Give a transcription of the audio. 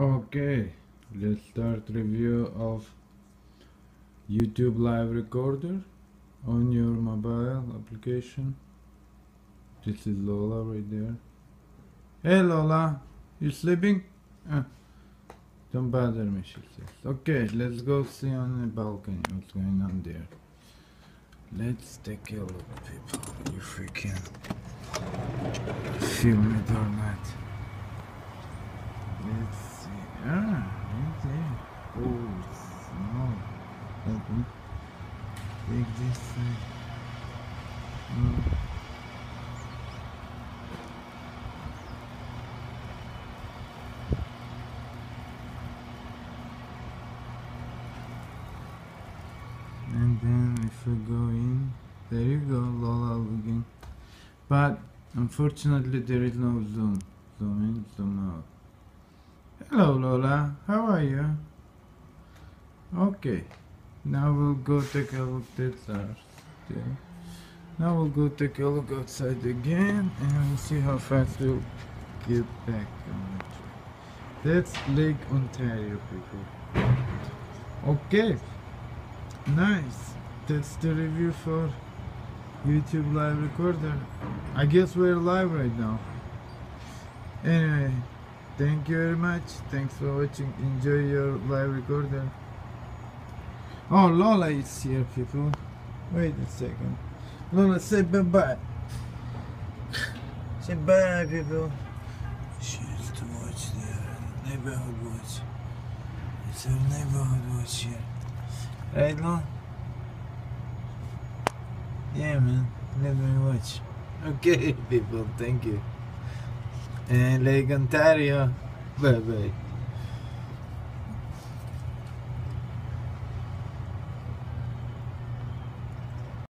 Okay, let's start review of YouTube Live Recorder on your mobile application. This is Lola right there. Hey Lola, you sleeping? Uh, don't bother me, she says. Okay, let's go see on the balcony what's going on there. Let's take a look, people, we can film it or not. Let's see. Ah, right there. Oh, small. Open. Take this side. Mm. And then if we go in, there you go, Lola again. But unfortunately there is no zoom. Zoom in, zoom out. Hello Lola, how are you? Okay, now we'll go take a look ours. Now we'll go take a look outside again and we'll see how fast we'll get back on the track. That's Lake Ontario people. Okay, nice. That's the review for YouTube Live Recorder. I guess we're live right now. Anyway, Thank you very much. Thanks for watching. Enjoy your live recorder. Oh, Lola is here, people. Wait a second. Lola, say bye bye. say bye, people. She used to watch the uh, neighborhood watch. It's our neighborhood watch here. Right, Lola? Yeah, man. Me watch. Okay, people. Thank you and Lake Ontario. Bye bye.